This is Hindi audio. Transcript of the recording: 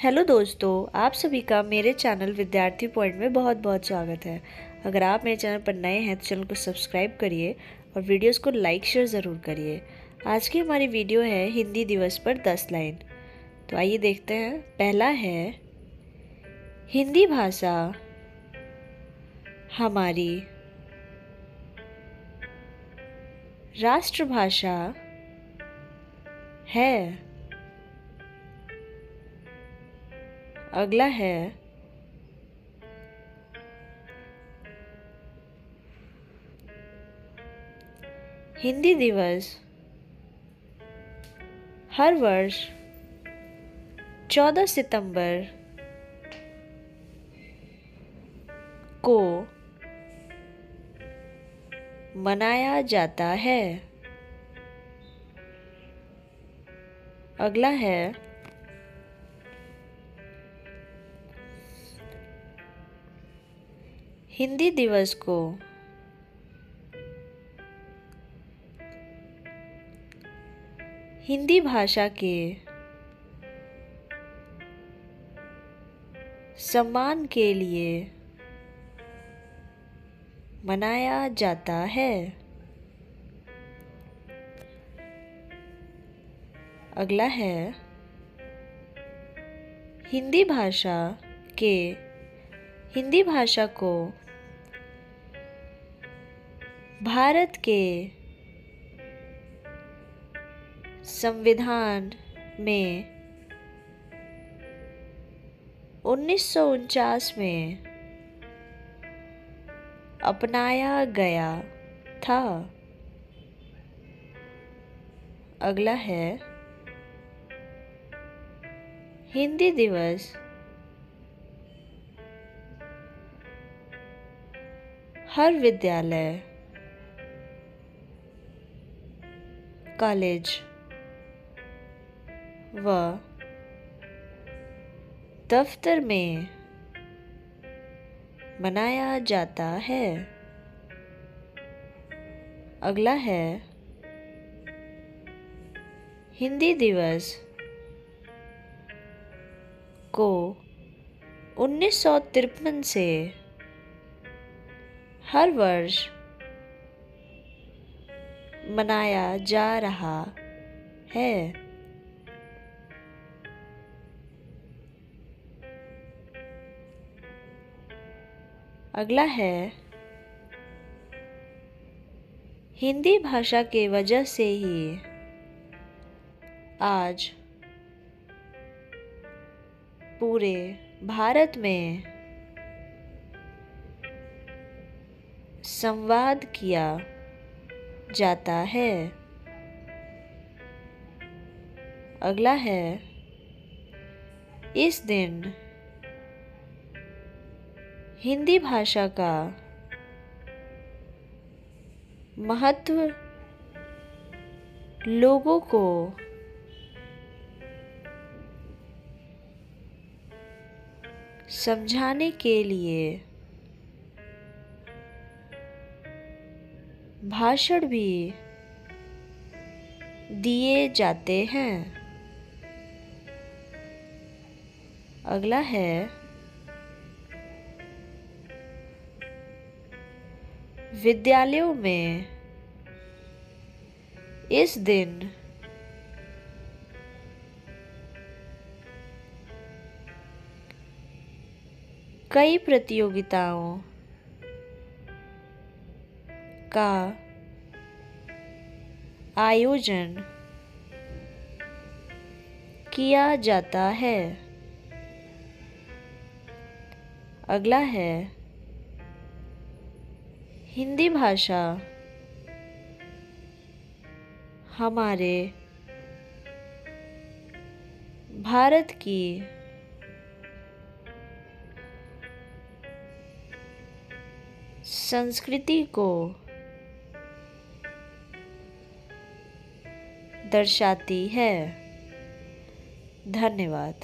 हेलो दोस्तों, आप सभी का मेरे चैनल विद्यार्थी पॉइंट में बहुत बहुत स्वागत है। अगर आप मेरे चैनल पर नए हैं तो चैनल को सब्सक्राइब करिए और वीडियोस को लाइक, शेयर ज़रूर करिए। आज की हमारी वीडियो है हिंदी दिवस पर दस लाइन। तो आइए देखते हैं। पहला है, हिंदी भाषा हमारी राष्ट्रभाषा है। अगला है हिंदी दिवस। हर वर्ष 14 सितंबर को मनाया जाता है। अगला है हिंदी दिवस को। हिंदी भाषा के सम्मान के लिए मनाया जाता है। अगला है, हिंदी भाषा के, हिंदी भाषा को भारत के संविधान में उन्नीस सौ उनचास में अपनाया गया था। अगला है हिंदी दिवस। हर विद्यालय कॉलेज व दफ्तर में मनाया जाता है। अगला है हिंदी दिवस को उन्नीस सौ तिरपन से हर वर्ष मनाया जा रहा है। अगला है, हिंदी भाषा के वजह से ही आज पूरे भारत में संवाद किया जाता है। अगला है, इस दिन हिंदी भाषा का महत्व लोगों को समझाने के लिए भाषण भी दिए जाते हैं। अगला है विद्यालयों में इस दिन कई प्रतियोगिताओं का आयोजन किया जाता है। अगला है हिंदी भाषा हमारे भारत की संस्कृति को दर्शाती है। धन्यवाद।